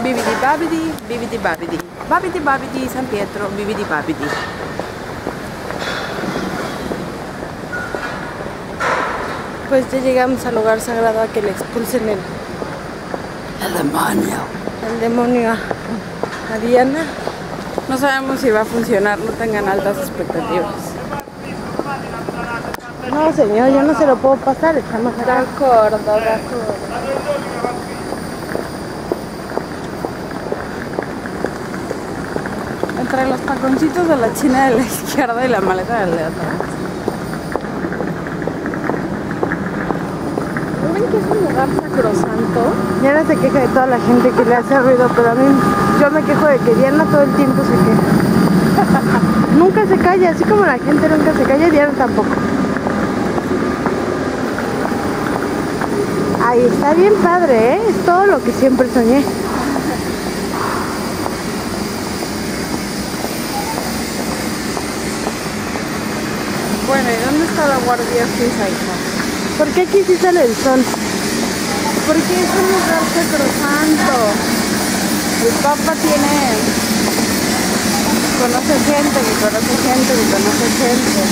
Bibidi babidi, bibidi babidi. Babidi babidi, San Pietro, bibidi babidi. Pues ya llegamos al lugar sagrado a que le expulsen el, El demonio. el demonio a, a Diana. No sabemos si va a funcionar, no tengan altas expectativas. No, señor, yo no se lo puedo pasar, estamos De acá. acuerdo, de acuerdo. Entre los taconcitos de la china de la izquierda y la maleta de la otra. ¿No ven que es un lugar sacrosanto? Diana se queja de toda la gente que le hace ruido, pero a mí, yo me quejo de que Diana todo el tiempo se queja. nunca se calla, así como la gente nunca se calla, Diana tampoco. Ahí está bien padre, ¿eh? Es todo lo que siempre soñé. Bueno, ¿y dónde está la guardia suiza, hija? ¿Por qué aquí sí sale el sol? Porque es un lugar sacrosanto. El Papa tiene. conoce gente, que conoce gente, que conoce gente.